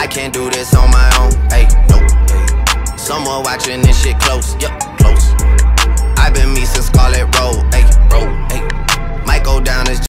I can't do this on my own. Hey, nope. Someone watching this shit close. Yep, close.